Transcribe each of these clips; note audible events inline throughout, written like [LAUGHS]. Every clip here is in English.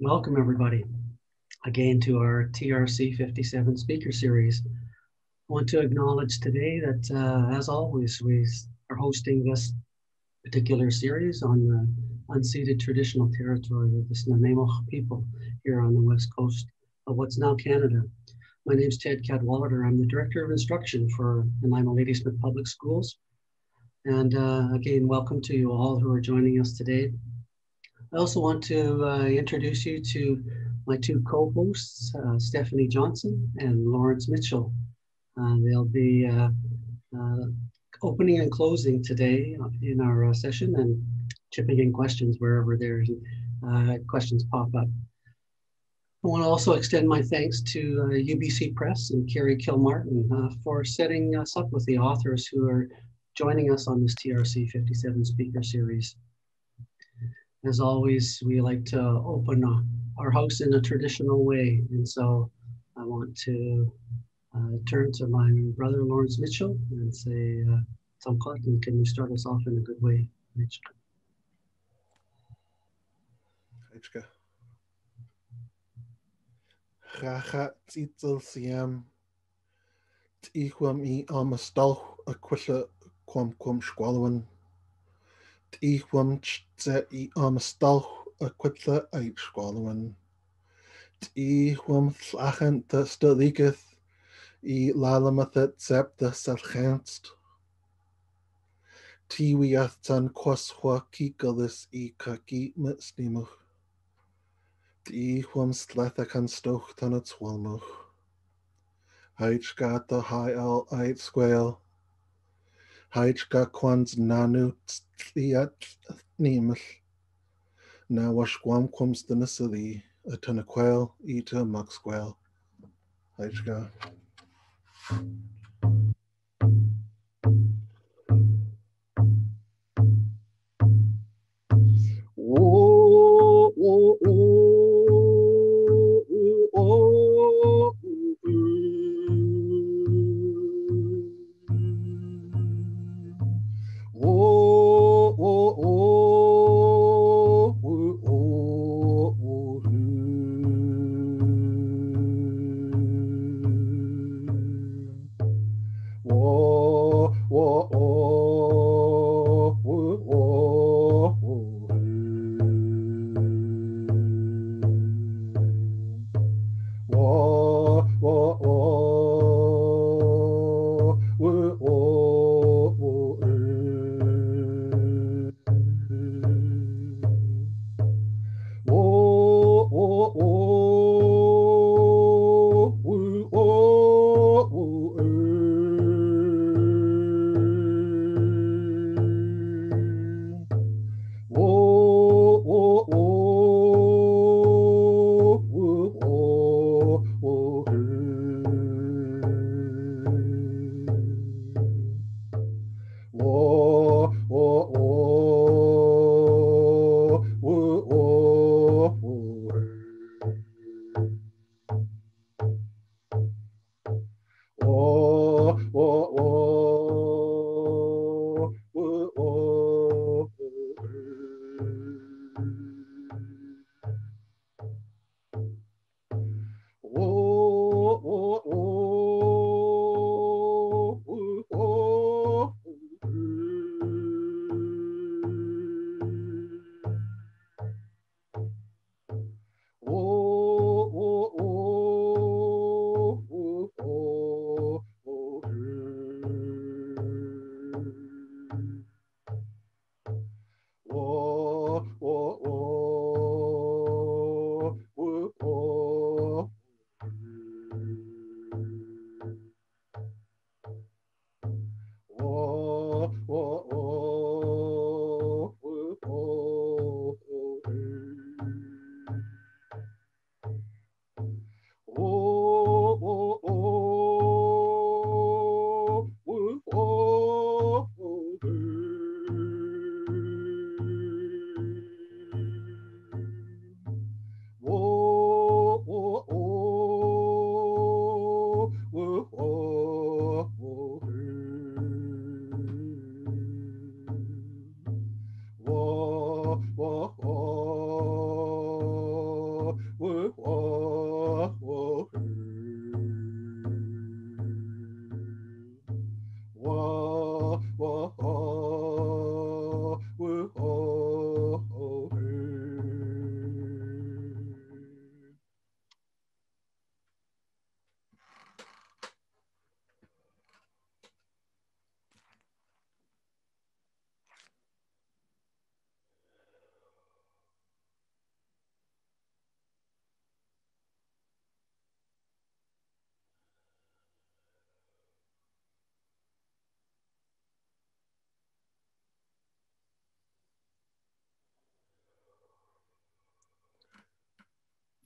Welcome, everybody, again to our TRC 57 speaker series. I want to acknowledge today that, uh, as always, we are hosting this particular series on the unceded traditional territory of the Snuneymuxw people here on the west coast of what's now Canada. My name is Ted Cadwallader. I'm the Director of Instruction for Nanaimo Ladysmith Public Schools. And uh, again, welcome to you all who are joining us today. I also want to uh, introduce you to my two co-hosts, uh, Stephanie Johnson and Lawrence Mitchell. Uh, they'll be uh, uh, opening and closing today in our session and chipping in questions wherever there's questions pop up. I want to also extend my thanks to uh, UBC Press and Kerry Kilmartin uh, for setting us up with the authors who are joining us on this TRC 57 speaker series. As always, we like to open our house in a traditional way. And so I want to uh, turn to my brother, Lawrence Mitchell, and say, uh, Tom Cotton, can you start us off in a good way? Mitch? Gracha títal siam Tíhuam í am stalch a cuiile quam quam squalwan Tíhuam te í amstalch a cuiile ait squalwan Tíhuam llachan de stodígeth í lálamathe zep de salchanst Tíwiath tan quashwa kígalis í caqui mit snímach Dí chuam sleth ac an stoch tan y twalmwch. Haid gad o hael aid sgwel. Haid ga kwans nanu tliat niml. Na was gwam kwams dyn ysyddi y tan y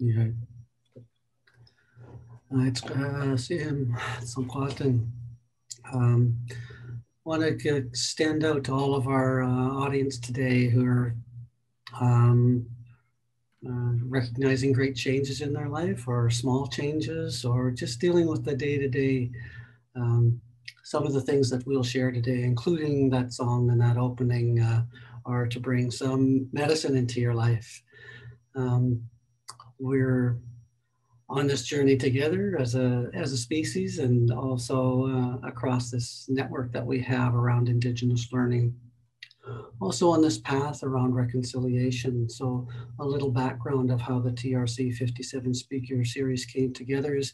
Yeah. It's uh, Sam Samquatan. Um, want to extend out to all of our uh, audience today who are um, uh, recognizing great changes in their life or small changes or just dealing with the day to day. Some of the things that we'll share today, including that song and that opening, uh, are to bring some medicine into your life. Um, we're on this journey together as a as a species and also uh, across this network that we have around indigenous learning. Also on this path around reconciliation. So a little background of how the trc 57 speaker series came together is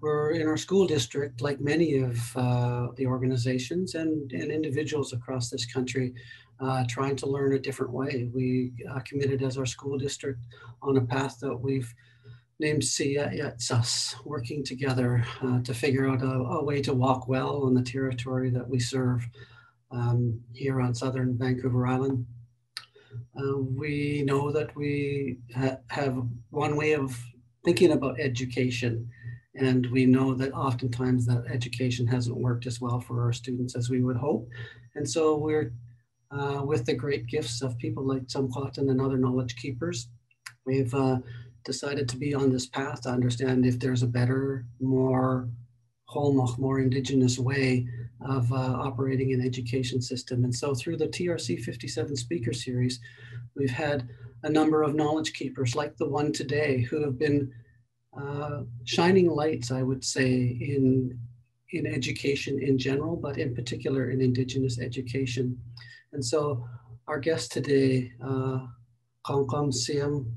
we're in our school district like many of uh, the organizations and, and individuals across this country uh, trying to learn a different way. We uh, committed as our school district on a path that we've named Siya Yatsas, working together uh, to figure out a, a, way to walk well on the territory that we serve um, here on southern Vancouver Island. Uh, we know that we ha have one way of thinking about education and we know that oftentimes that education hasn't worked as well for our students as we would hope. And so we're uh, with the great gifts of people like Tsamkhwatan and other knowledge keepers. We've uh, decided to be on this path to understand if there's a better, more Holmach, more indigenous way of uh, operating an education system. And so through the TRC 57 speaker series, we've had a number of knowledge keepers like the one today who have been uh, shining lights, I would say, in, in education in general, but in particular in Indigenous education. And so our guest today, uh, Kong Siam,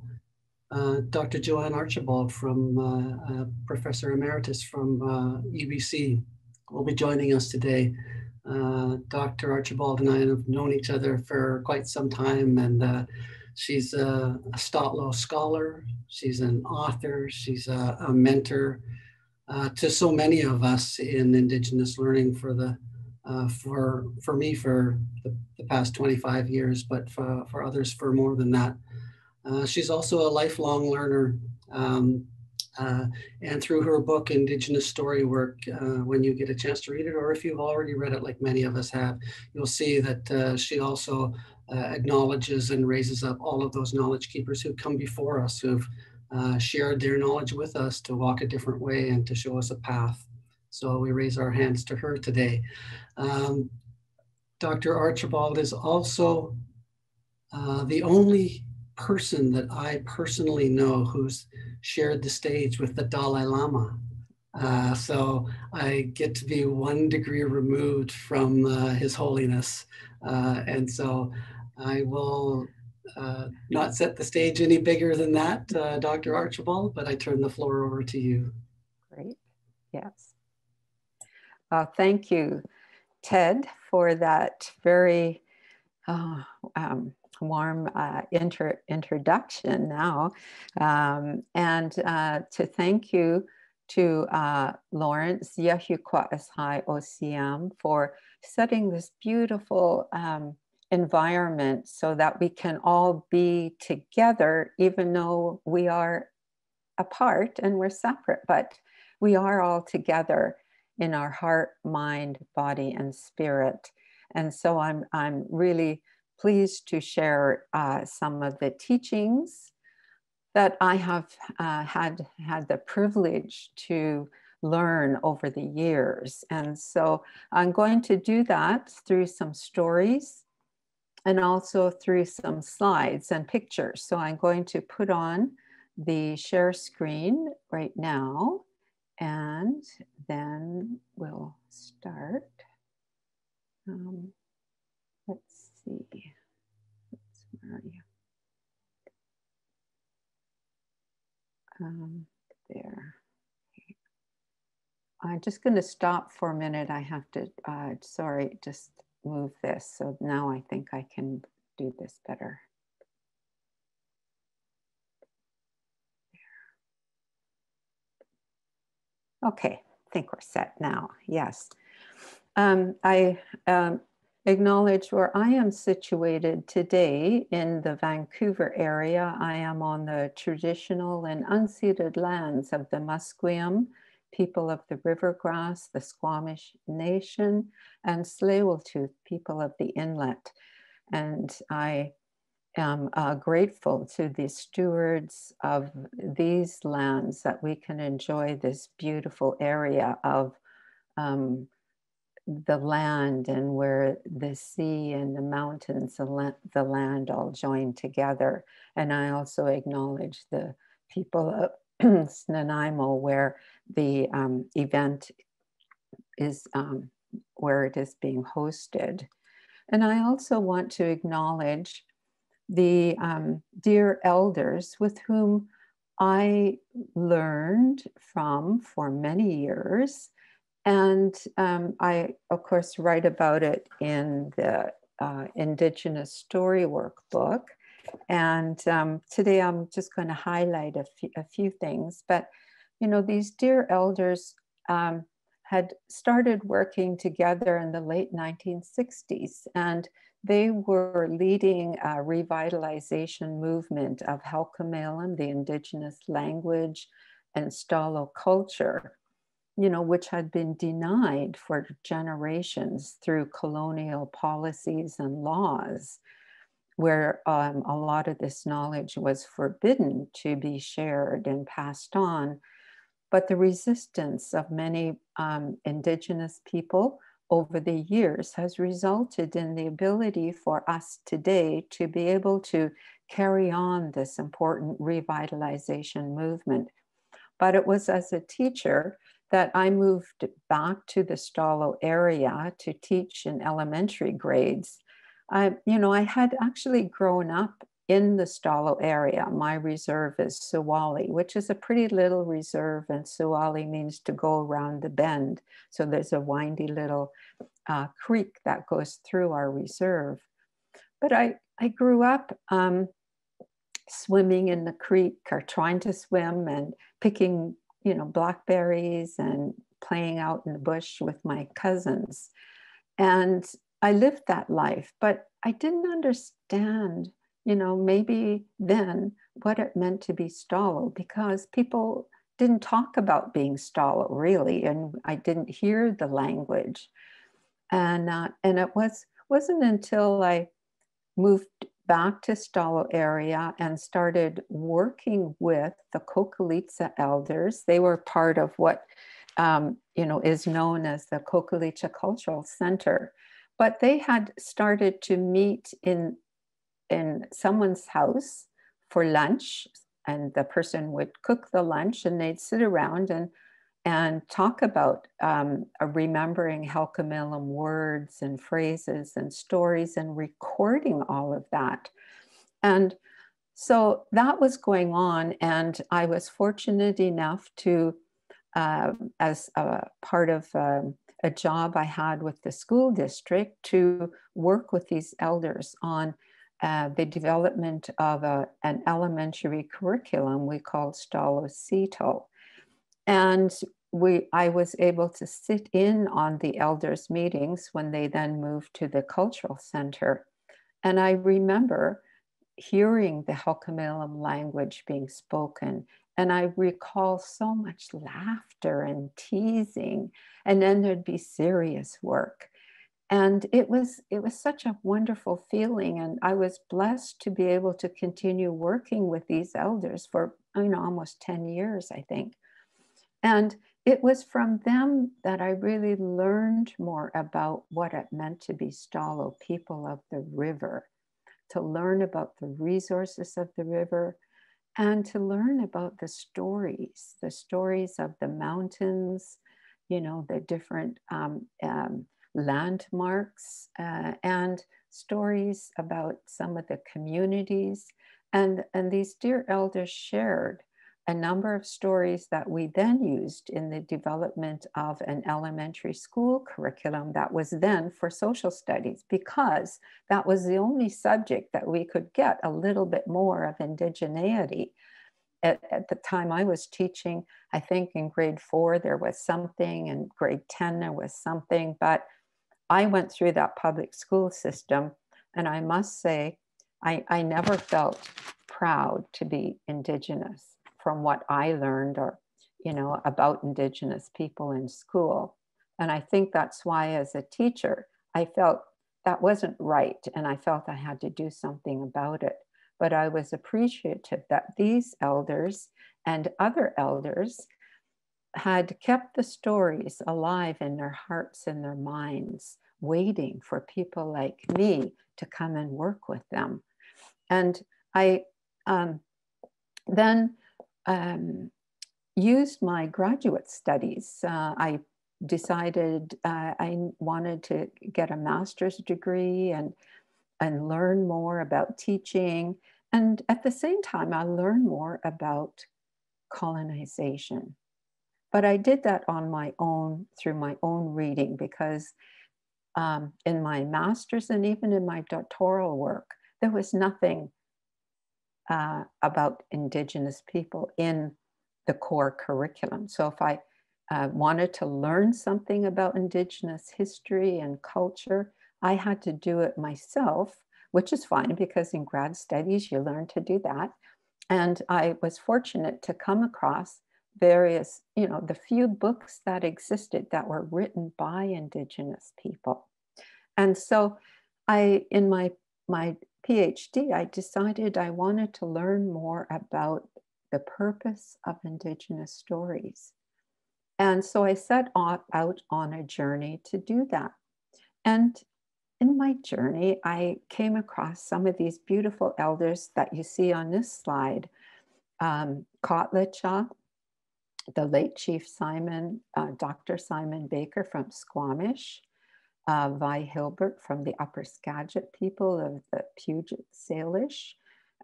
uh, Dr. Jo-ann Archibald from uh, uh, Professor Emeritus from uh, UBC will be joining us today. Uh, Dr. Archibald and I have known each other for quite some time and uh, she's a, a Stó:lō scholar, she's an author, she's a, a mentor to so many of us in Indigenous learning for the uh, for for me for the, the, past 25 years, but for, for others for more than that. Uh, she's also a lifelong learner. Um, uh, and through her book, Indigenous Story Work, uh, when you get a chance to read it, or if you've already read it, like many of us have, you'll see that uh, she also acknowledges and raises up all of those knowledge keepers who come before us, who've shared their knowledge with us to walk a different way and to show us a path. So we raise our hands to her today. Um, Dr. Archibald is also uh, the only person that I personally know who's shared the stage with the Dalai Lama. Uh, so I get to be one degree removed from uh, His Holiness. Uh, and so I will uh, not set the stage any bigger than that, uh, Dr. Archibald, but I turn the floor over to you. Great. Yes. Thank you, Ted, for that very uh, um, warm uh, inter introduction now. Um, and uh, to thank you to uh, Lawrence Yahukwa Ashai OCM for setting this beautiful um, environment so that we can all be together, even though we are apart and we're separate, but we are all together in our heart, mind, body, and spirit. And so I'm, I'm really pleased to share uh, some of the teachings that I have uh, had had the privilege to learn over the years. And so I'm going to do that through some stories and also through some slides and pictures. So I'm going to put on the share screen right now. And then we'll start. Um, let's see. where are you? Um, there. I'm just going to stop for a minute. I have to, uh, sorry, just move this. So now I think I can do this better. Okay, I think we're set now. Yes. Um, I um, acknowledge where I am situated today in the Vancouver area. I am on the traditional and unceded lands of the Musqueam, people of the Rivergrass, the Squamish Nation, and tsleil people of the inlet. And I am uh, grateful to the stewards of these lands that we can enjoy this beautiful area of um, the land and where the sea and the mountains, the, the land all join together. And I also acknowledge the people of [CLEARS THROAT] Nanaimo where the um, event is, um, where it is being hosted. And I also want to acknowledge the um, dear elders with whom I learned from for many years. And um, I, of course, write about it in the uh, Indigenous Story Workbook. And um, today I'm just going to highlight a few, few things. But, you know, these dear elders um, had started working together in the late 1960s. And they were leading a revitalization movement of Halkomelem, the indigenous language, and Stalo culture, you know, which had been denied for generations through colonial policies and laws, where um, a lot of this knowledge was forbidden to be shared and passed on. But the resistance of many um, indigenous people over the years has resulted in the ability for us today to be able to carry on this important revitalization movement. But it was as a teacher that I moved back to the Stalo area to teach in elementary grades. I, you know, I had actually grown up in the Stalo area. My reserve is Soowahlie, which is a pretty little reserve, and Soowahlie means to go around the bend. So there's a windy little uh, creek that goes through our reserve. But I, I grew up um, swimming in the creek or trying to swim and picking, you know, blackberries and playing out in the bush with my cousins. And I lived that life, but I didn't understand you know, maybe then what it meant to be Stalo because people didn't talk about being Stalo really, and I didn't hear the language. And, uh, and it was, wasn't until I moved back to Stalo area and started working with the Coqualeetza elders. They were part of what um, you know is known as the Coqualeetza Cultural Center. But they had started to meet in in someone's house for lunch and the person would cook the lunch and they'd sit around and and talk about um, remembering Halkomelem words and phrases and stories and recording all of that. And so that was going on. And I was fortunate enough to, uh, as a part of um, a job I had with the school district, to work with these elders on uh, the development of a, an elementary curriculum we call Stalo. And we, I was able to sit in on the elders' meetings when they then moved to the cultural center. And I remember hearing the Halkomelem language being spoken. And I recall so much laughter and teasing. And then there'd be serious work and it was it was such a wonderful feeling and i was blessed to be able to continue working with these elders for you know almost 10 years i think. And it was from them that i really learned more about what it meant to be stalo people of the river to learn about the resources of the river and to learn about the stories the stories of the mountains you know the different um, um, landmarks uh, and stories about some of the communities. And, and these dear elders shared a number of stories that we then used in the development of an elementary school curriculum that was then for social studies because that was the only subject that we could get a little bit more of indigeneity. At, at the time I was teaching, I think in grade four there was something, in grade 10 there was something, but I went through that public school system and I must say, I, I never felt proud to be Indigenous from what I learned or, you know, about Indigenous people in school. And I think that's why, as a teacher, I felt that wasn't right. And I felt I had to do something about it. But I was appreciative that these elders and other elders had kept the stories alive in their hearts and their minds, waiting for people like me to come and work with them. And I um, then um, used my graduate studies. Uh, I decided uh, I wanted to get a master's degree and and learn more about teaching. And at the same time, I learned more about colonization. But I did that on my own through my own reading because um, in my master's and even in my doctoral work, there was nothing uh, about Indigenous people in the core curriculum. So if I uh, wanted to learn something about Indigenous history and culture, I had to do it myself, which is fine because in grad studies you learn to do that. And I was fortunate to come across various, you know, the few books that existed that were written by Indigenous people. And so I, in my, my PhD, I decided I wanted to learn more about the purpose of Indigenous stories. And so I set out on a journey to do that. And in my journey, I came across some of these beautiful elders that you see on this slide. Um, Khot-La-Cha, the late Chief Simon, uh, Dr. Simon Baker from Squamish, uh, Vi Hilbert from the Upper Skagit people of the Puget Salish,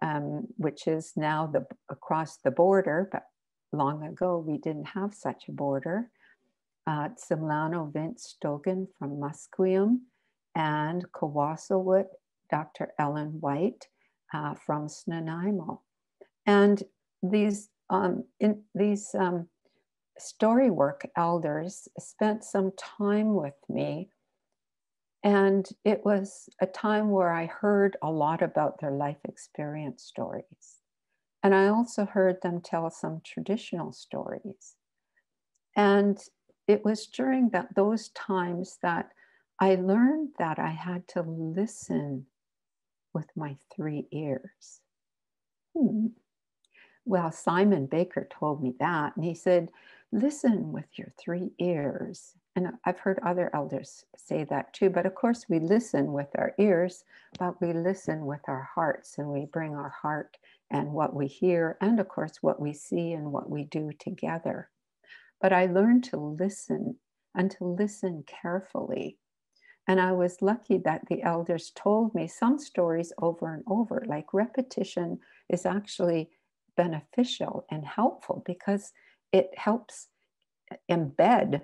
um, which is now the across the border, but long ago we didn't have such a border. Uh, Tsimalano Vince Stogan from Musqueam and Kwulasulwut, Dr. Ellen White uh, from Snuneymuxw. And these, um, in, these um, storywork elders spent some time with me and it was a time where I heard a lot about their life experience stories. And I also heard them tell some traditional stories. And it was during that, those times that I learned that I had to listen with my three ears. Hmm. Well, Simon Baker told me that, and he said, listen with your three ears and I've heard other elders say that too. But of course, we listen with our ears, but we listen with our hearts and we bring our heart and what we hear, and of course, what we see and what we do together. But I learned to listen and to listen carefully. And I was lucky that the elders told me some stories over and over. Like repetition is actually beneficial and helpful because it helps embed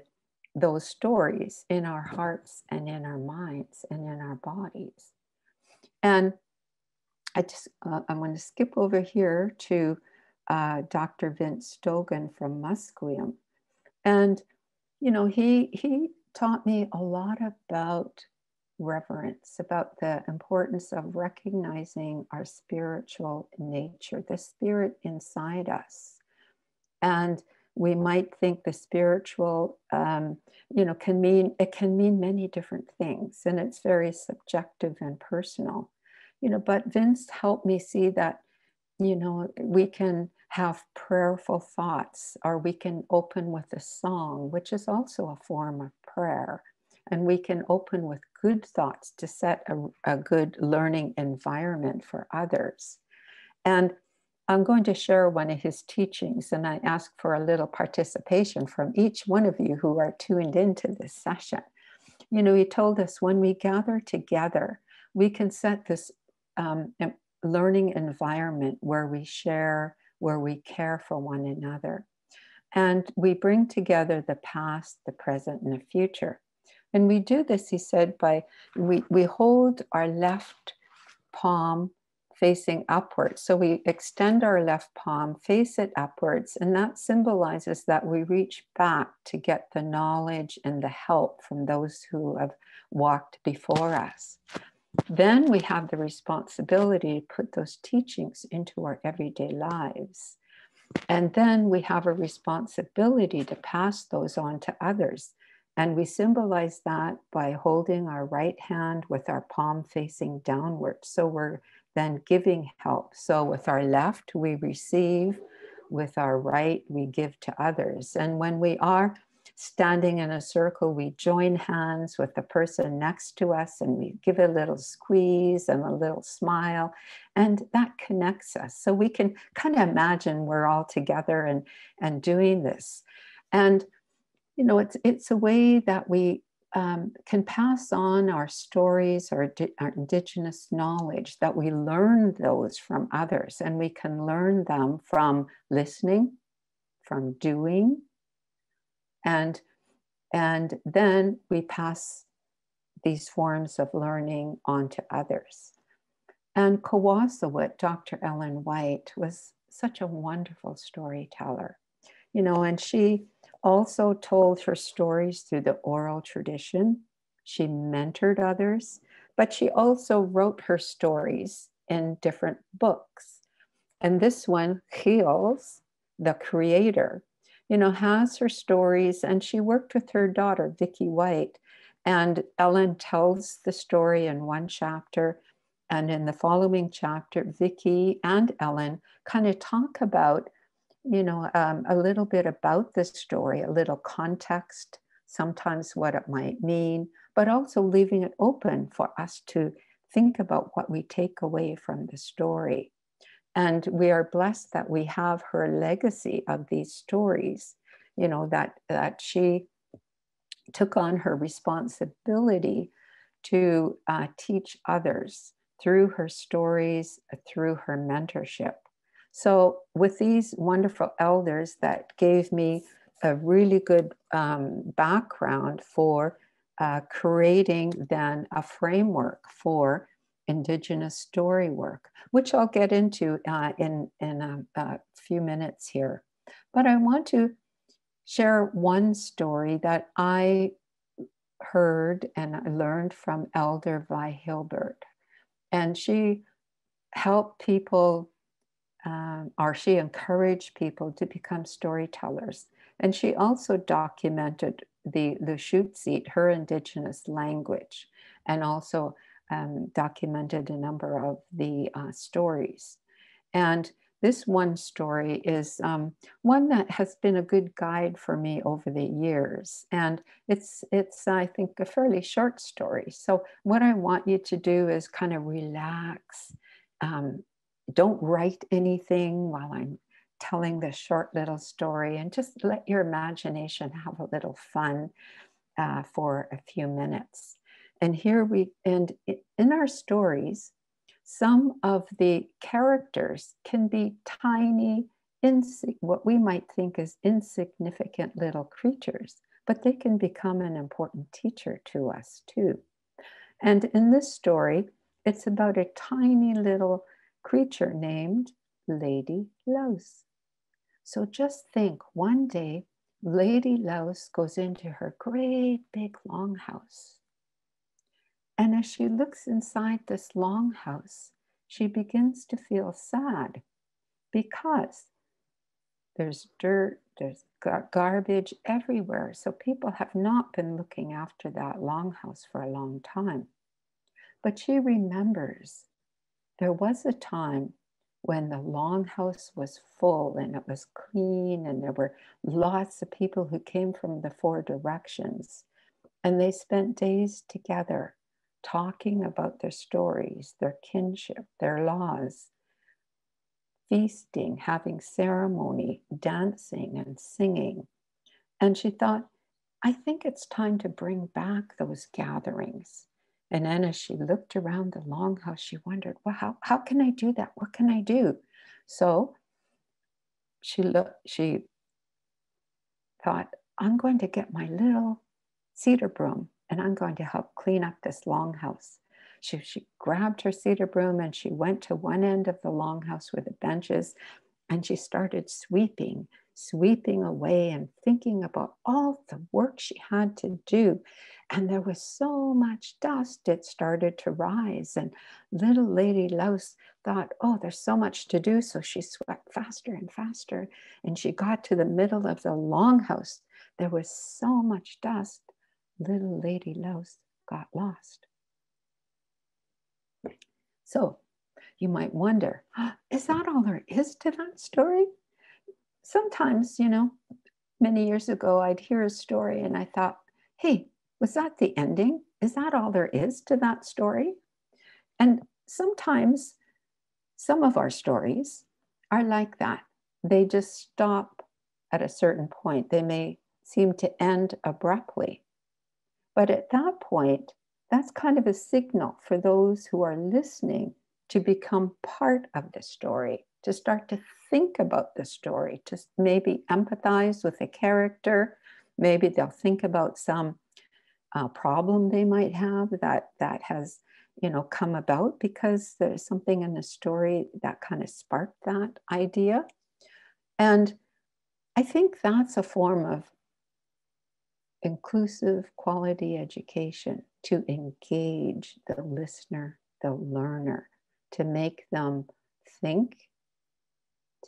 those stories in our hearts and in our minds and in our bodies. And I just, uh, I'm going to skip over here to uh, Dr. Vince Stogan from Musqueam. And, you know, he, he taught me a lot about reverence, about the importance of recognizing our spiritual nature, the spirit inside us. And we might think the spiritual um, you know can mean it can mean many different things and it's very subjective and personal you know but vince helped me see that you know we can have prayerful thoughts or we can open with a song which is also a form of prayer and we can open with good thoughts to set a, a good learning environment for others and I'm going to share one of his teachings, and I ask for a little participation from each one of you who are tuned into this session. you know, he told us when we gather together, we can set this um, learning environment where we share, where we care for one another. And we bring together the past, the present, and the future. And we do this, he said, by we, we hold our left palm facing upwards. So we extend our left palm, face it upwards, and that symbolizes that we reach back to get the knowledge and the help from those who have walked before us. Then we have the responsibility to put those teachings into our everyday lives. And then we have a responsibility to pass those on to others. And we symbolize that by holding our right hand with our palm facing downward. So we're then giving help. So with our left, we receive, with our right, we give to others. And when we are standing in a circle, we join hands with the person next to us and we give a little squeeze and a little smile, and that connects us. So we can kind of imagine we're all together and, and doing this. And you know, it's it's a way that we um, can pass on our stories, our, our indigenous knowledge, that we learn those from others, and we can learn them from listening, from doing, and and then we pass these forms of learning on to others. And Kwulasulwut, Dr. Ellen White, was such a wonderful storyteller, you know, and she also told her stories through the oral tradition. She mentored others, but she also wrote her stories in different books. And this one, Xeel's, the creator, you know, has her stories, and she worked with her daughter, Vicki White. And Ellen tells the story in one chapter. And in the following chapter, Vicki and Ellen kind of talk about you know, um, a little bit about the story, a little context, sometimes what it might mean, but also leaving it open for us to think about what we take away from the story. And we are blessed that we have her legacy of these stories, you know, that, that she took on her responsibility to uh, teach others through her stories, through her mentorship. So, with these wonderful elders that gave me a really good um, background for uh, creating then a framework for Indigenous story work, which I'll get into uh, in, in a, a few minutes here. But I want to share one story that I heard and I learned from Elder Vi Hilbert. And she helped people um, or she encouraged people to become storytellers. And she also documented the Lushootseed, her indigenous language, and also um, documented a number of the uh, stories. And this one story is um, one that has been a good guide for me over the years. And it's, it's, I think, a fairly short story. So, what I want you to do is kind of relax, um, don't write anything while I'm telling this short little story and just let your imagination have a little fun uh, for a few minutes. And here we, and in our stories, some of the characters can be tiny, what we might think is insignificant little creatures, but they can become an important teacher to us too. And in this story, it's about a tiny little creature named Lady Louse. So just think one day, Lady Louse goes into her great big longhouse. And as she looks inside this longhouse, she begins to feel sad because there's dirt, there's gar- garbage everywhere. So people have not been looking after that longhouse for a long time. But she remembers there was a time when the longhouse was full and it was clean, and there were lots of people who came from the four directions. And they spent days together talking about their stories, their kinship, their laws, feasting, having ceremony, dancing, and singing. And she thought, I think it's time to bring back those gatherings. And then as she looked around the longhouse, she wondered, well, how, how can I do that? What can I do? So she looked, she thought, I'm going to get my little cedar broom and I'm going to help clean up this longhouse. She, she grabbed her cedar broom and she went to one end of the longhouse with the benches and she started sweeping sweeping away and thinking about all the work she had to do. And there was so much dust, it started to rise. And little Lady Louse thought, oh, there's so much to do. So she swept faster and faster. And she got to the middle of the longhouse. There was so much dust. Little Lady Louse got lost. So you might wonder, is that all there is to that story? sometimes, you know, many years ago, I'd hear a story and I thought, hey, was that the ending? Is that all there is to that story? And sometimes some of our stories are like that. They just stop at a certain point. They may seem to end abruptly. But at that point, that's kind of a signal for those who are listening to become part of the story, to start to think about the story, to maybe empathize with the character. Maybe they'll think about some uh, problem they might have that that has you know come about because there's something in the story that kind of sparked that idea and i think that's a form of inclusive quality education to engage the listener the learner to make them think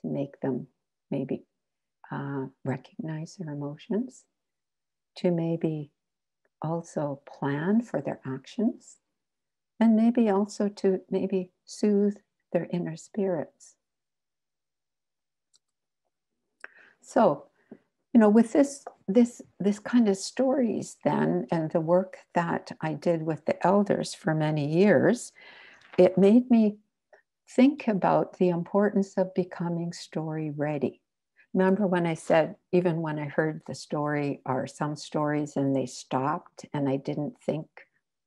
to make them maybe uh, recognize their emotions, to maybe also plan for their actions, and maybe also to maybe soothe their inner spirits. So, you know, with this this this kind of stories then and the work that I did with the elders for many years, it made me think about the importance of becoming story ready. Remember when I said, even when I heard the story or some stories and they stopped and I didn't think,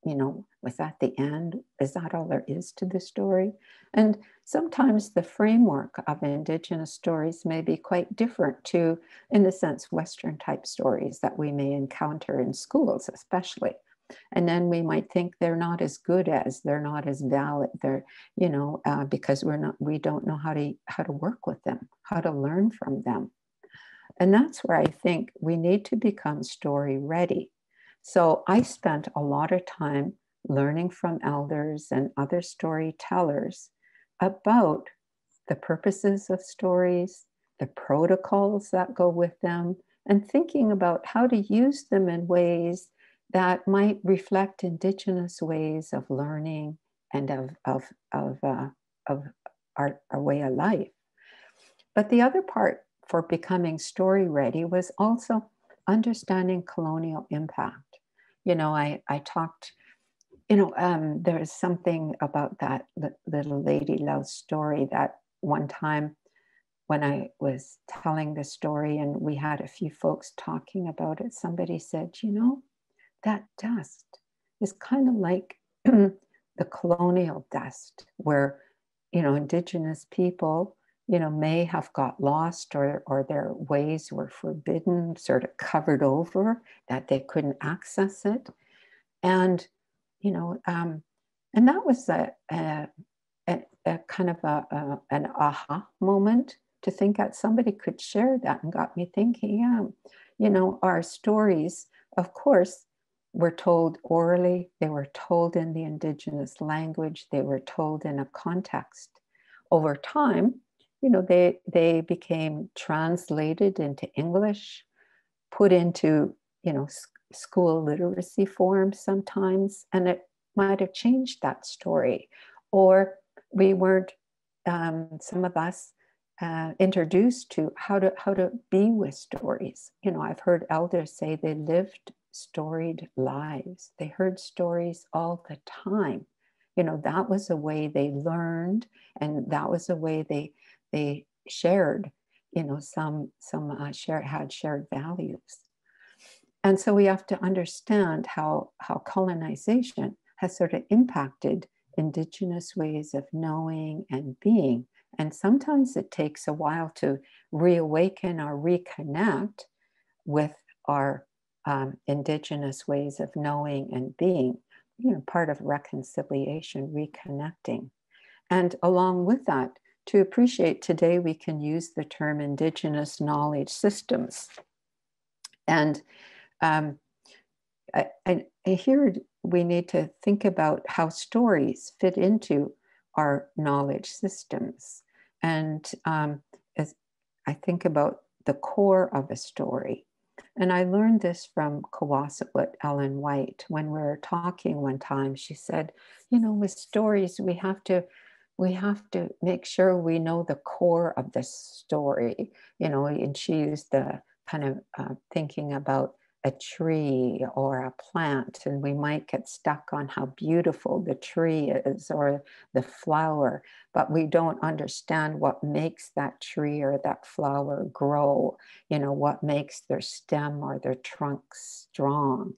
you know, was that the end? Is that all there is to the story? And sometimes the framework of Indigenous stories may be quite different to, in a sense, Western type stories that we may encounter in schools, especially and then we might think they're not as good as they're not as valid they're you know uh, because we're not we don't know how to how to work with them how to learn from them. And that's where i think we need to become story ready. So i spent a lot of time learning from elders and other storytellers about the purposes of stories the protocols that go with them and thinking about how to use them in ways that might reflect indigenous ways of learning and of, of, of, uh, of our, our way of life. But the other part for becoming story ready was also understanding colonial impact. You know, I, I talked, you know, um, there's something about that little Lady Louse story that one time when I was telling the story and we had a few folks talking about it, somebody said, you know, that dust is kind of like [CLEARS THROAT] the colonial dust where you know indigenous people you know may have got lost or or their ways were forbidden sort of covered over that they couldn't access it. And you know um, and that was a, a, a, a kind of a, an aha moment to think that somebody could share that and got me thinking yeah you know our stories of course were told orally, they were told in the indigenous language, they were told in a context. Over time, you know, they, they became translated into English, put into, you know, school literacy forms sometimes, and it might have changed that story. Or we weren't, um, some of us, uh, introduced to how to how to be with stories. You know, I've heard elders say they lived storied lives. They heard stories all the time. You know, that was a way they learned, and that was a way they they shared. You know, some some uh, share had shared values, And so we have to understand how, how colonization has sort of impacted indigenous ways of knowing and being. And sometimes it takes a while to reawaken or reconnect with our um, indigenous ways of knowing and being, you know, part of reconciliation, reconnecting. And along with that, to appreciate today, we can use the term indigenous knowledge systems. And um, I, hear we need to think about how stories fit into our knowledge systems. And um, as I think about the core of a story, and I learned this from Kwulasulwut Ellen White when we were talking one time. She said, you know, with stories, we have to we have to make sure we know the core of the story, you know, and she used the kind of uh, thinking about a tree or a plant, and we might get stuck on how beautiful the tree is or the flower, but we don't understand what makes that tree or that flower grow, you know, what makes their stem or their trunk strong.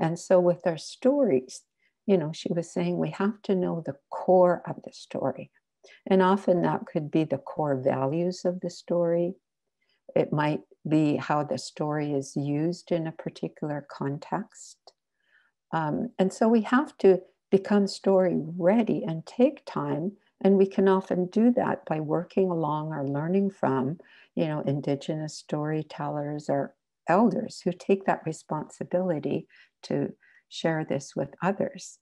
And so, with our stories, you know, she was saying we have to know the core of the story. And often that could be the core values of the story. It might be how the story is used in a particular context. Um, and so we have to become story ready and take time. And we can often do that by working along or learning from, you know, Indigenous storytellers or elders who take that responsibility to share this with others.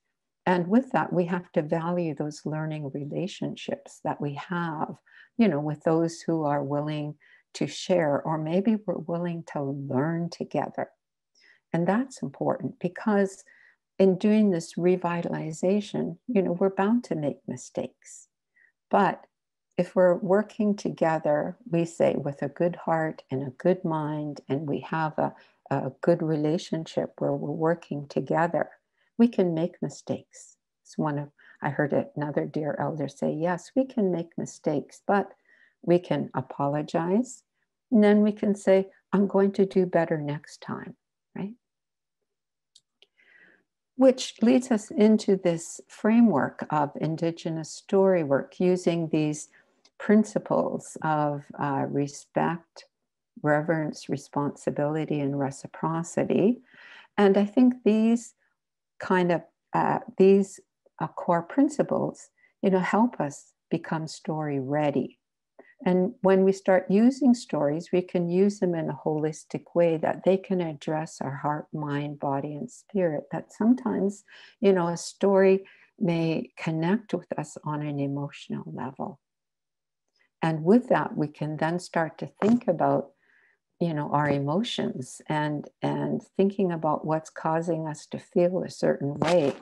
And with that, we have to value those learning relationships that we have, you know, with those who are willing to share, or maybe we're willing to learn together. And that's important because in doing this revitalization, you know, we're bound to make mistakes. But if we're working together, we say with a good heart and a good mind, and we have a, a good relationship where we're working together, we can make mistakes. It's one of, I heard another dear elder say, yes, we can make mistakes, but we can apologize. And then we can say, I'm going to do better next time, right? Which leads us into this framework of Indigenous story work using these principles of uh, respect, reverence, responsibility, and reciprocity. And I think these kind of uh, these uh, core principles, you know, help us become story ready. And when we start using stories, we can use them in a holistic way that they can address our heart, mind, body, and spirit. That sometimes, you know, a story may connect with us on an emotional level. And with that, we can then start to think about you know our emotions and and thinking about what's causing us to feel a certain way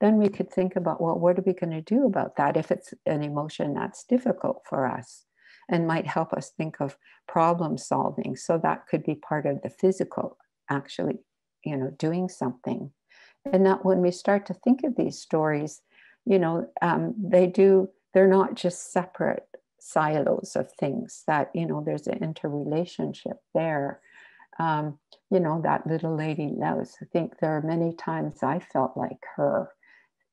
then we could think about well what are we going to do about that if it's an emotion that's difficult for us and might help us think of problem solving. So that could be part of the physical actually you know doing something. And that when we start to think of these stories you know um, they do they're not just separate silos of things that you know there's an interrelationship there. Um, you know that little lady Louse i think there are many times i felt like her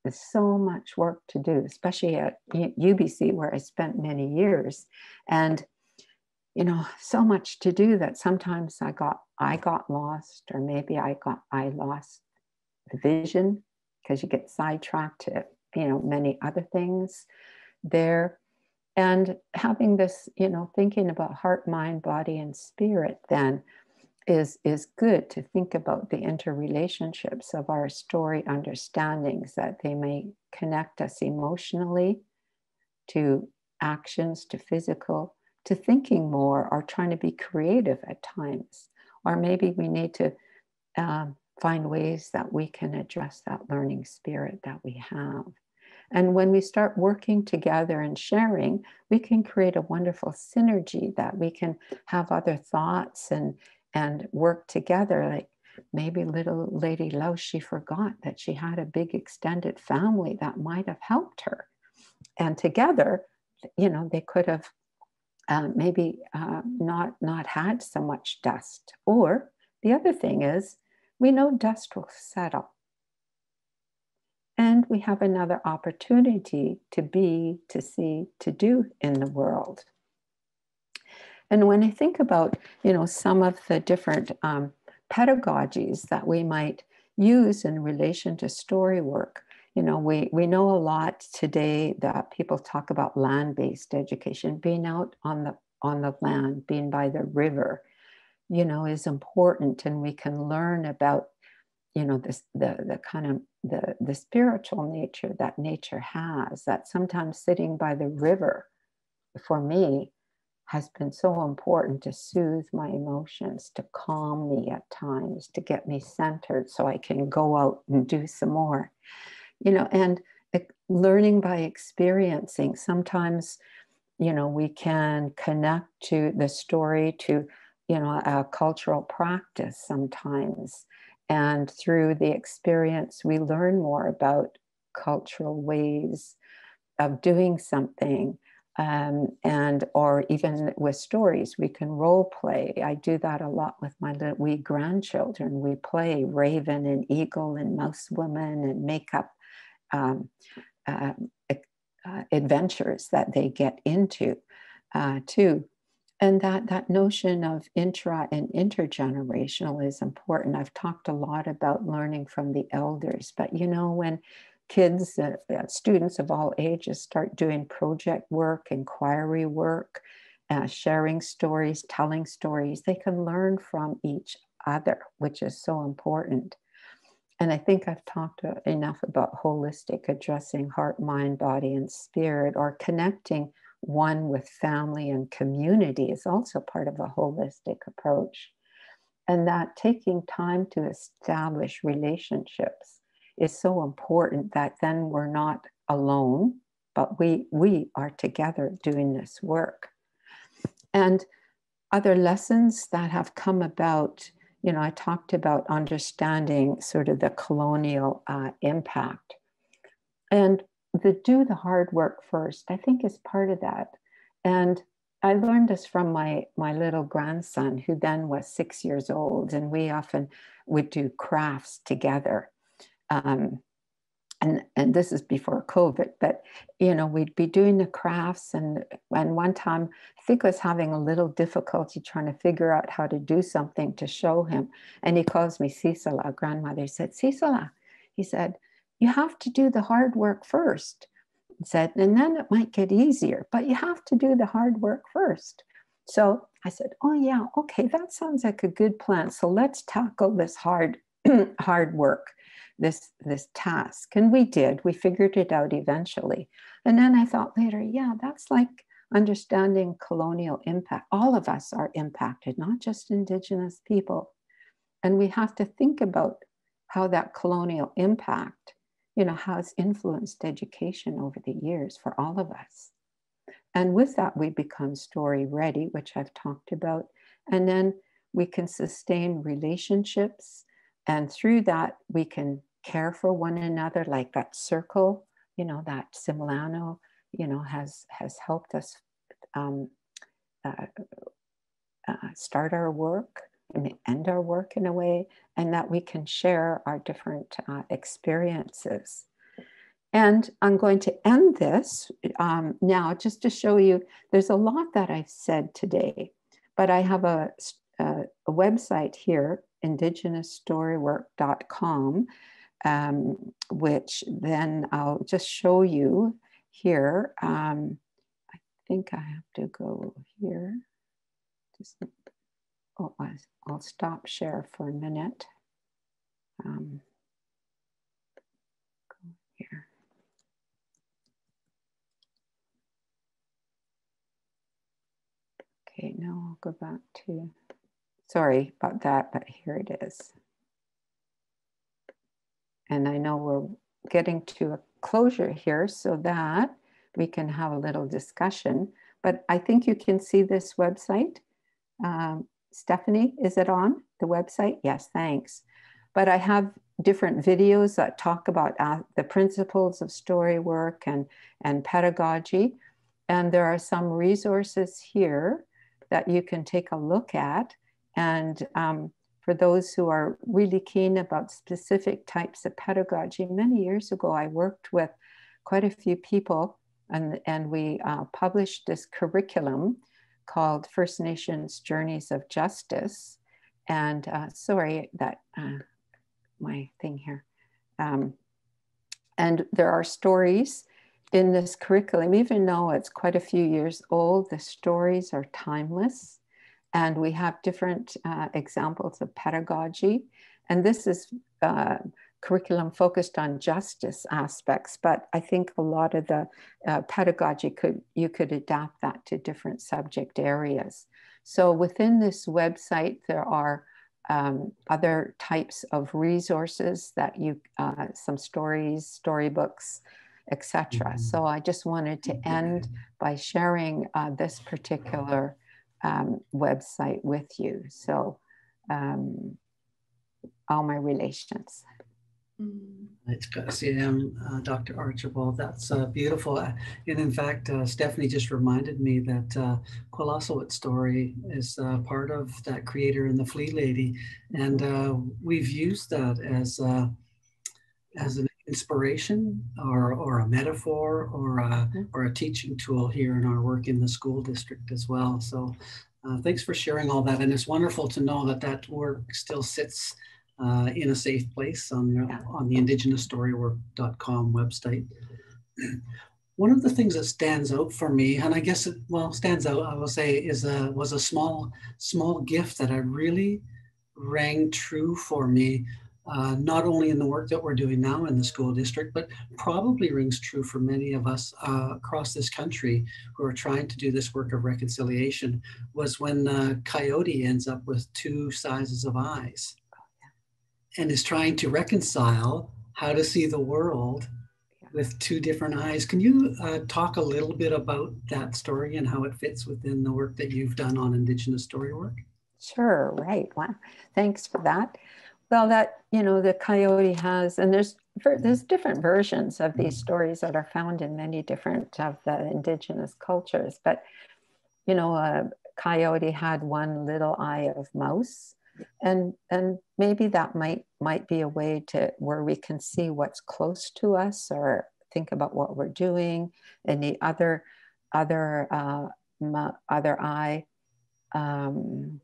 there's so much work to do especially at ubc where i spent many years. And you know so much to do that sometimes i got i got lost or maybe i got i lost the vision because you get sidetracked to you know many other things there. And having this you know thinking about heart mind body and spirit then is is good to think about the interrelationships of our story understandings that they may connect us emotionally to actions to physical to thinking more or trying to be creative at times. Or maybe we need to um, find ways that we can address that learning spirit that we have. And when we start working together and sharing, we can create a wonderful synergy that we can have other thoughts and, and work together. Like maybe little lady Lo, she forgot that she had a big extended family that might have helped her. And together, you know, they could have uh, maybe uh, not not had so much dust. Or the other thing is, we know dust will settle. And we have another opportunity to be, to see, to do in the world. And when I think about, you know, some of the different um, pedagogies that we might use in relation to story work, you know, we, we know a lot today that people talk about land-based education, being out on the on the land, being by the river, you know, is important, and we can learn about, you know, this the the kind of the the spiritual nature that nature has. That sometimes sitting by the river, for me, has been so important to soothe my emotions, to calm me at times, to get me centered so I can go out and do some more. You know, and learning by experiencing. Sometimes, you know, we can connect to the story to, you know, a cultural practice sometimes. And through the experience, we learn more about cultural ways of doing something um, and or even with stories we can role play. I do that a lot with my little wee grandchildren we play raven and eagle and mouse woman and make up um, uh, uh, adventures that they get into uh, too. And that that notion of intra and intergenerational is important. I've talked a lot about learning from the elders but you know when kids, uh, students of all ages start doing project work, inquiry work, uh, sharing stories, telling stories. They can learn from each other, which is so important. And I think I've talked uh, enough about holistic, addressing heart, mind, body, and spirit, or connecting one with family and community is also part of a holistic approach. And that taking time to establish relationships is so important that then we're not alone, but we we are together doing this work. And other lessons that have come about, you know, I talked about understanding sort of the colonial uh, impact. And the do the hard work first, I think is part of that. And I learned this from my my little grandson, who then was six years old, and we often would do crafts together um, and and this is before COVID, but you know we'd be doing the crafts, and and one time I think I was having a little difficulty trying to figure out how to do something to show him, and he calls me Cecila. Grandmother he said, Cecila, he said, you have to do the hard work first. He said, and then it might get easier, but you have to do the hard work first. So I said, oh yeah, okay, that sounds like a good plan. So let's tackle this hard [CLEARS THROAT] hard work this this task. And we did. We figured it out eventually. And then i thought later yeah that's like understanding colonial impact. All of us are impacted not just indigenous people. And we have to think about how that colonial impact you know has influenced education over the years for all of us. And with that we become story ready which i've talked about. And then we can sustain relationships and through that we can care for one another, like that circle, you know, that Tsimalano, you know, has has helped us um, uh, uh, start our work and end our work in a way, and that we can share our different uh, experiences. And I'm going to end this um, now just to show you there's a lot that I've said today, but I have a, a, a website here, indigenousstorywork.com, um, which then I'll just show you here. Um, I think I have to go here. Just, oh, I'll stop share for a minute. Um. Okay, now I'll go back to, sorry about that, but here it is. And I know we're getting to a closure here so that we can have a little discussion. But I think you can see this website. Um, Stephanie, is it on the website? Yes, thanks. But I have different videos that talk about uh, the principles of story work and, and pedagogy. And there are some resources here that you can take a look at. And um, for those who are really keen about specific types of pedagogy, many years ago, I worked with quite a few people and, and we uh, published this curriculum called First Nations Journeys of Justice. And uh, sorry, that uh, my thing here. Um, and there are stories in this curriculum, even though it's quite a few years old, the stories are timeless. And we have different uh, examples of pedagogy. And this is uh, curriculum focused on justice aspects, but I think a lot of the uh, pedagogy could, you could adapt that to different subject areas. So within this website, there are um, other types of resources that you, uh, some stories, storybooks, etc. Mm-hmm. So I just wanted to end by sharing uh, this particular um, website with you. So um, all my relations. It's SCM, uh, Dr. Archibald. That's uh, beautiful. Uh, and in fact, uh, Stephanie just reminded me that uh, story is uh, part of that creator and the Flea Lady. And uh, we've used that as, as an inspiration or, or a metaphor or a, mm-hmm. or a teaching tool here in our work in the school district as well. So thanks for sharing all that. And it's wonderful to know that that work still sits uh, in a safe place on, the, on the indigenousstorywork.com website. [CLEARS THROAT] One of the things that stands out for me, and I guess it well stands out, I will say, is a was a small small gift that I really rang true for me, uh, not only in the work that we're doing now in the school district, but probably rings true for many of us uh, across this country who are trying to do this work of reconciliation. Was when uh, Coyote ends up with two sizes of eyes and is trying to reconcile how to see the world with two different eyes. Can you uh, talk a little bit about that story and how it fits within the work that you've done on Indigenous story work? Sure, right. Wow, thanks for that. Well, that you know, the coyote has, and there's there's different versions of these mm-hmm. stories that are found in many different of the indigenous cultures. But you know, a coyote had one little eye of mouse, and and maybe that might might be a way to where we can see what's close to us or think about what we're doing and the other other uh, other eye um,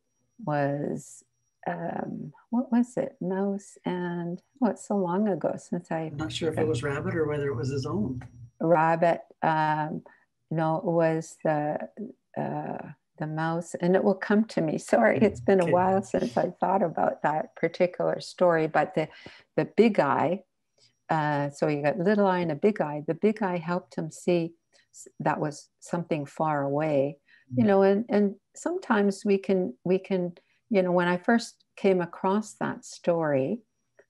was um, what was it? Mouse and oh it's so long ago since I I'm not sure if it was rabbit or whether it was his own. Rabbit um, no it was the uh, the mouse and it will come to me. Sorry it's been a while since i thought about that particular story but the the big eye uh, so you got little eye and a big eye. The big eye helped him see that was something far away you mm-hmm. know and and sometimes we can we can you know when i first came across that story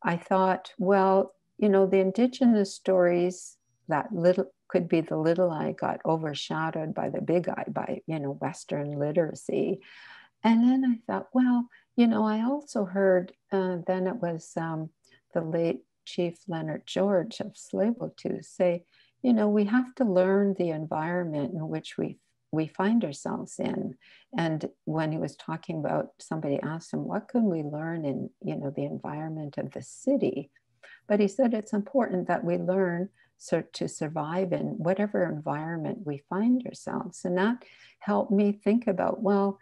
i thought well you know the indigenous stories that little could be the little eye got overshadowed by the big eye by you know western literacy. And then i thought well you know i also heard uh, then it was um, the late chief leonard george of Tsleil-Waututh say you know we have to learn the environment in which we we find ourselves in and when he was talking about somebody asked him what can we learn in you know the environment of the city but he said it's important that we learn so to survive in whatever environment we find ourselves. And that helped me think about, well,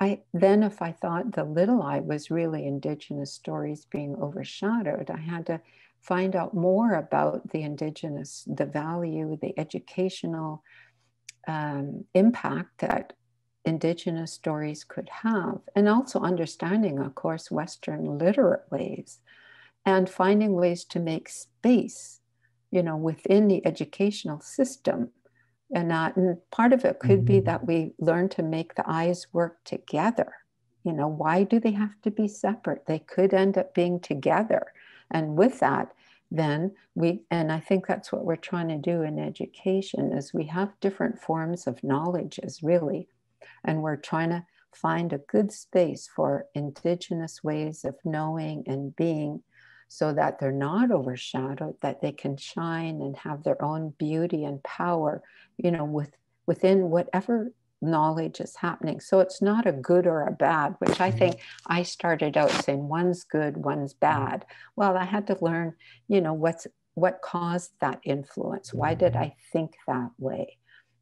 I then if I thought the little I was really indigenous stories being overshadowed, I had to find out more about the indigenous, the value, the educational um, impact that indigenous stories could have, and also understanding, of course, Western literate ways and finding ways to make space you know, within the educational system. And, not, and part of it could mm-hmm. be that we learn to make the eyes work together. You know, why do they have to be separate? They could end up being together. And with that, then we and i think that's what we're trying to do in education is we have different forms of knowledges really and we're trying to find a good space for indigenous ways of knowing and being so that they're not overshadowed, that they can shine and have their own beauty and power, you know, with within whatever knowledge is happening. So it's not a good or a bad, which I mm-hmm. think I started out saying one's good, one's mm-hmm. bad. Well, I had to learn, you know, what's what caused that influence? Why did mm-hmm. I think that way?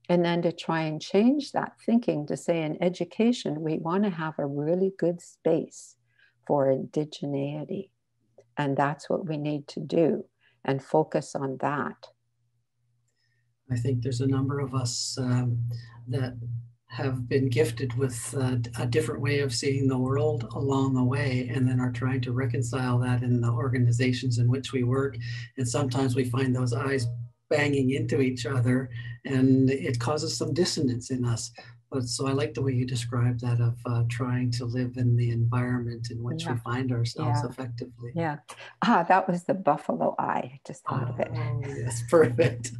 And then to try and change that thinking to say in education, we want to have a really good space for indigeneity. And that's what we need to do and focus on that. I think there's a number of us um, that have been gifted with uh, a different way of seeing the world along the way and then are trying to reconcile that in the organizations in which we work. And sometimes we find those eyes banging into each other and it causes some dissonance in us. But so I like the way you described that of uh, trying to live in the environment in which yeah. we find ourselves yeah. effectively. Yeah. Ah, that was the buffalo eye. I just thought oh, of it. Oh, yes, [LAUGHS] perfect.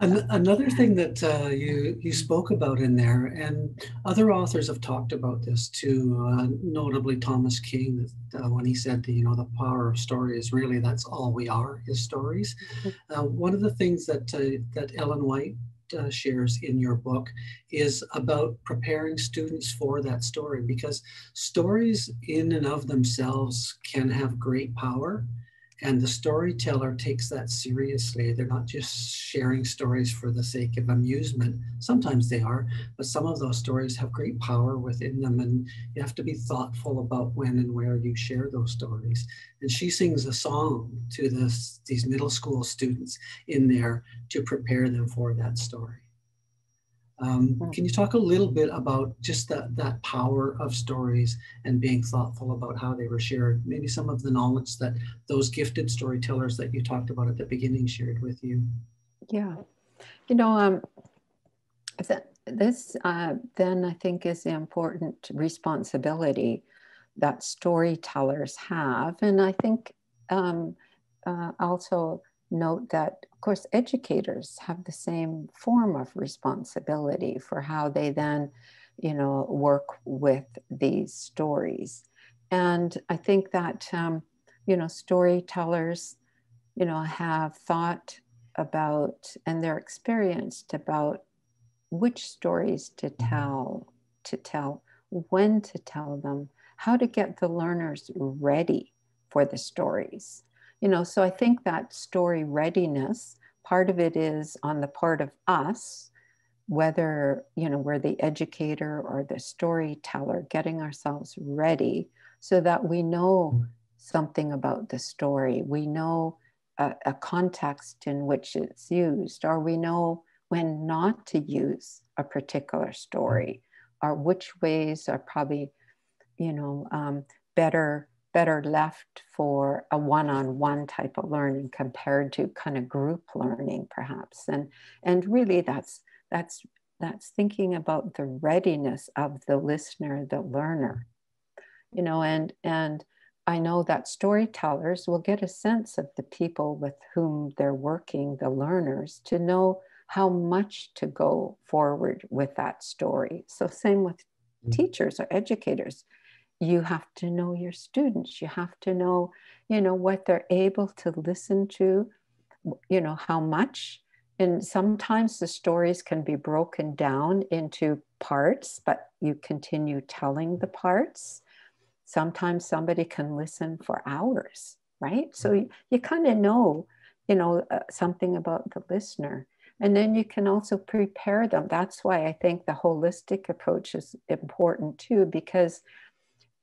An- another thing that uh, you you spoke about in there, and other authors have talked about this too. Uh, notably, Thomas King, uh, when he said, you know, the power of story is really that's all we are is stories. Mm-hmm. Uh, one of the things that uh, that Ellen White uh, shares in your book is about preparing students for that story because stories in and of themselves can have great power and the storyteller takes that seriously. They're not just sharing stories for the sake of amusement. Sometimes they are, but some of those stories have great power within them. And you have to be thoughtful about when and where you share those stories. And she sings a song to this, these middle school students in there to prepare them for that story. Um, hmm. can you talk a little bit about just that, that power of stories and being thoughtful about how they were shared? Maybe some of the knowledge that those gifted storytellers that you talked about at the beginning shared with you. Yeah. You know, um, this uh, then I think is the important responsibility that storytellers have. And I think um, uh, also note that, of course, educators have the same form of responsibility for how they then, you know, work with these stories. And I think that, um, you know, storytellers, you know, have thought about and they're experienced about which stories to tell, to tell, when to tell them, how to get the learners ready for the stories you know so i think that story readiness part of it is on the part of us whether you know we're the educator or the storyteller getting ourselves ready so that we know something about the story. We know a, a context in which it's used or we know when not to use a particular story or which ways are probably you know um, better better left for a one-on-one type of learning compared to kind of group learning perhaps. And and really that's that's that's thinking about the readiness of the listener the learner. You know and and i know that storytellers will get a sense of the people with whom they're working the learners to know how much to go forward with that story. So same with mm-hmm. teachers or educators you have to know your students. You have to know you know what they're able to listen to you know how much. And sometimes the stories can be broken down into parts but you continue telling the parts. Sometimes somebody can listen for hours right? So you, you kind of know you know uh, something about the listener. And then you can also prepare them. That's why i think the holistic approach is important too because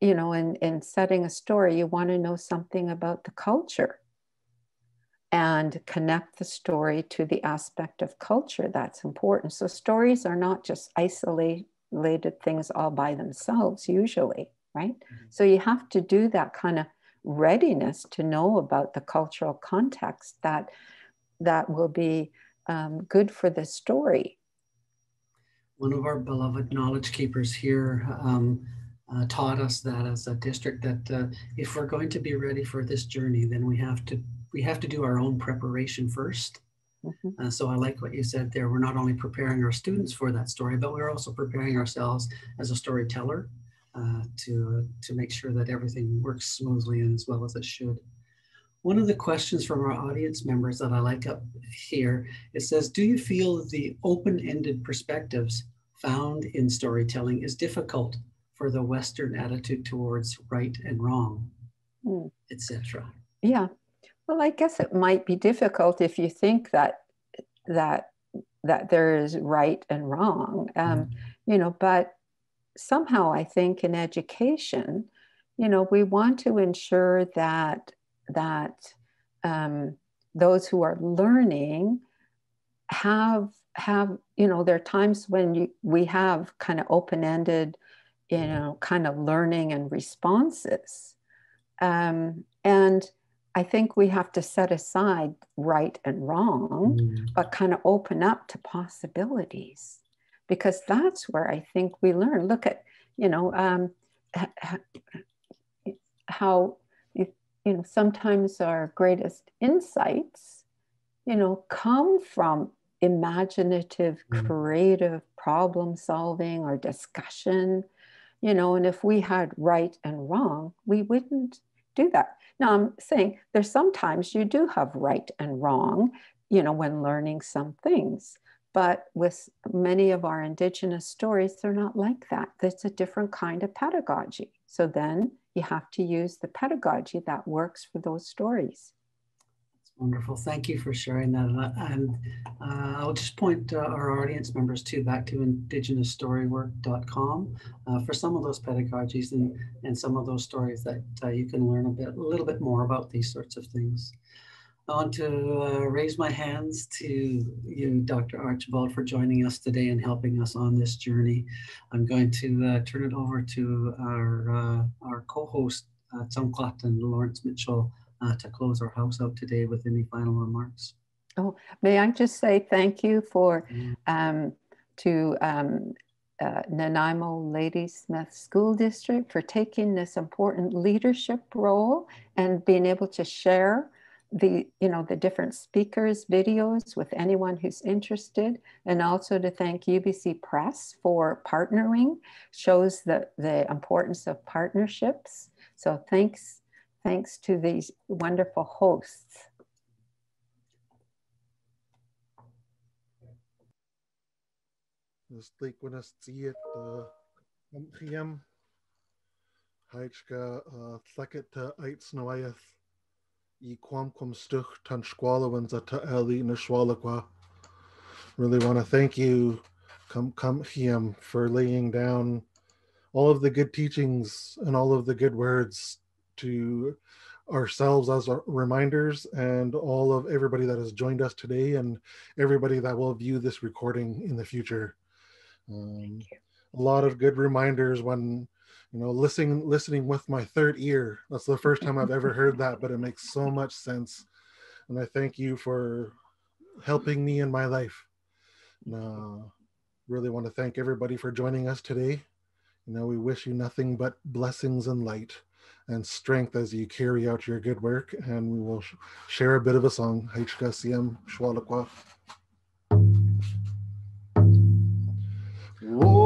you know, in, in setting a story, you want to know something about the culture and connect the story to the aspect of culture that's important. So stories are not just isolated things all by themselves, usually, right? Mm-hmm. So you have to do that kind of readiness to know about the cultural context that that will be um, good for the story. One of our beloved knowledge keepers here um, uh, taught us that as a district that uh, if we're going to be ready for this journey, then we have to we have to do our own preparation 1st mm-hmm. uh, so I like what you said there. We're not only preparing our students for that story, but we're also preparing ourselves as a storyteller uh, to to make sure that everything works smoothly and as well as it should. One of the questions from our audience members that I like up here, it says, do you feel the open-ended perspectives found in storytelling is difficult for the Western attitude towards right and wrong, mm. etc. Yeah. Well, I guess it might be difficult if you think that that that there is right and wrong, um, mm. you know. But somehow, I think in education, you know, we want to ensure that that um, those who are learning have have you know there are times when you we have kind of open-ended you know kind of learning and responses um, and i think we have to set aside right and wrong mm. but kind of open up to possibilities because that's where i think we learn look at you know um, how you know sometimes our greatest insights you know come from imaginative, mm. creative problem solving or discussion, you know, and if we had right and wrong, we wouldn't do that. Now, I'm saying there's sometimes you do have right and wrong, you know, when learning some things. But with many of our Indigenous stories, they're not like that. It's a different kind of pedagogy. So then you have to use the pedagogy that works for those stories. Wonderful. Thank you for sharing that. And uh, I'll just point uh, our audience members to back to indigenousstorywork.com uh, for some of those pedagogies and, and some of those stories that uh, you can learn a bit, a little bit more about these sorts of things. I want to uh, raise my hands to you, Dr. Archibald, for joining us today and helping us on this journey. I'm going to uh, turn it over to our, our co-host, Tom and Lawrence Mitchell, uh, to close our house out today with any final remarks. Oh, may I just say thank you for mm. um, to um, uh, Nanaimo Ladysmith School District for taking this important leadership role and being able to share the you know the different speakers videos with anyone who's interested and also to thank UBC Press for partnering shows the the importance of partnerships so thanks thanks to these wonderful hosts. Really want to thank you, for laying down all of the good teachings and all of the good words to ourselves as our reminders and all of everybody that has joined us today and everybody that will view this recording in the future. Um, a lot of good reminders when you know listening listening with my third ear. That's the first time I've ever heard that, but it makes so much sense. And I thank you for helping me in my life. Uh, really want to thank everybody for joining us today. You know, we wish you nothing but blessings and light and strength as you carry out your good work. And we will sh- share a bit of a song. HKCM Shwalakwa. oh,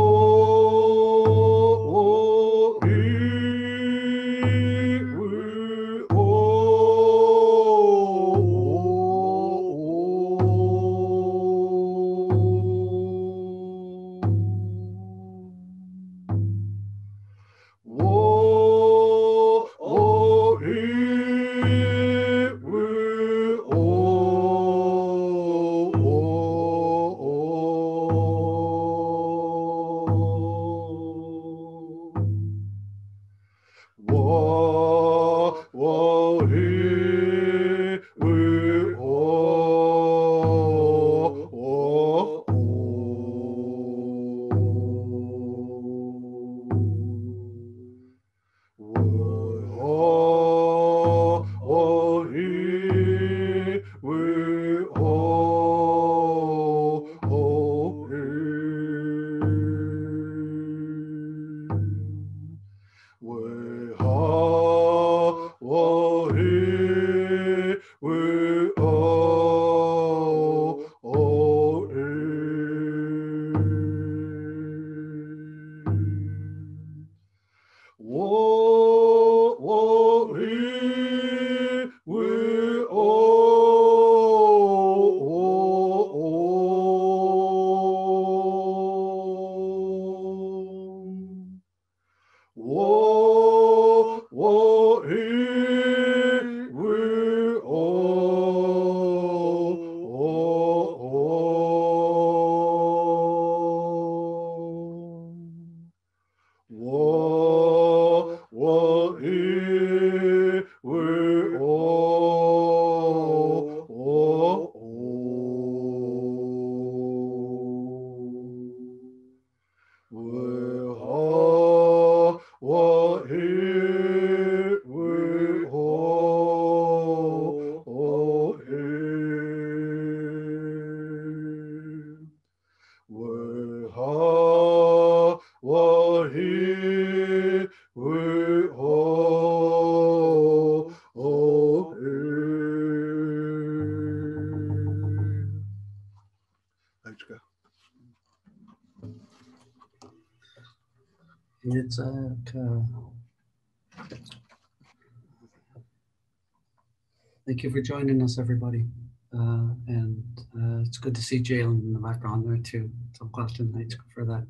thank you for joining us, everybody. Uh, and uh, it's good to see Jalen in the background there too. Some question thanks for that.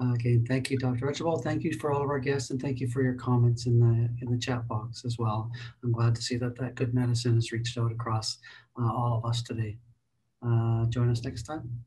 Uh, again, thank you, Dr. Archibald. Thank you for all of our guests, and thank you for your comments in the in the chat box as well. I'm glad to see that that good medicine has reached out across uh, all of us today. Uh, join us next time.